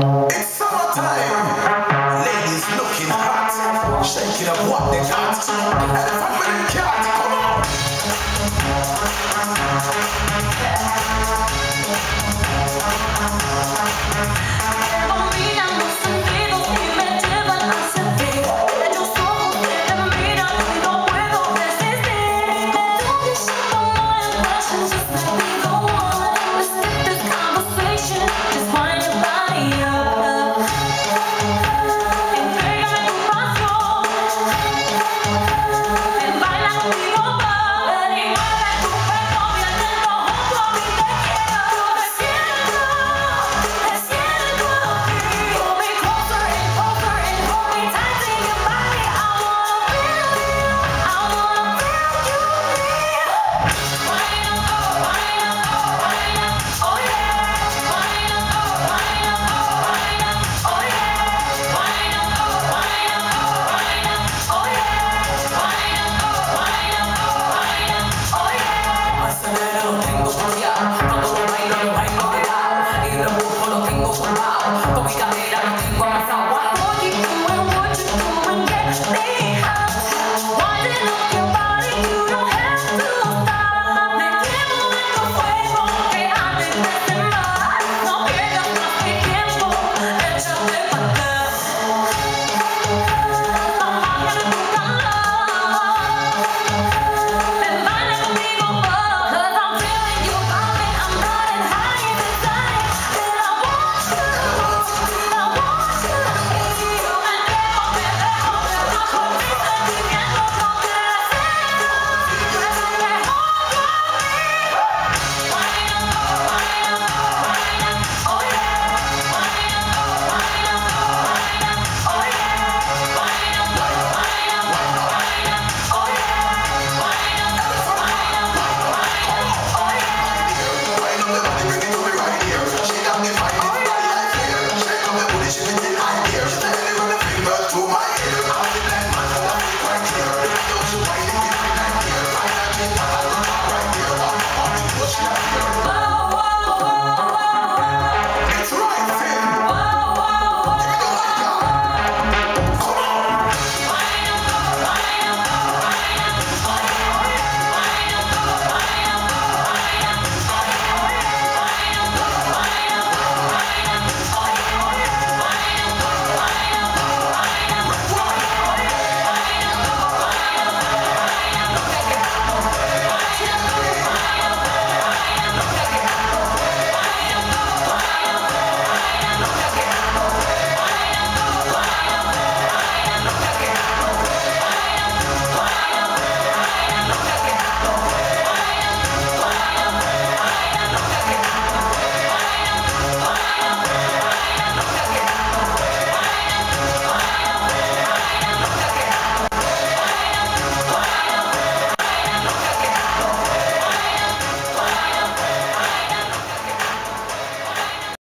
It's summertime. Ladies looking hot. Shaking up what they got.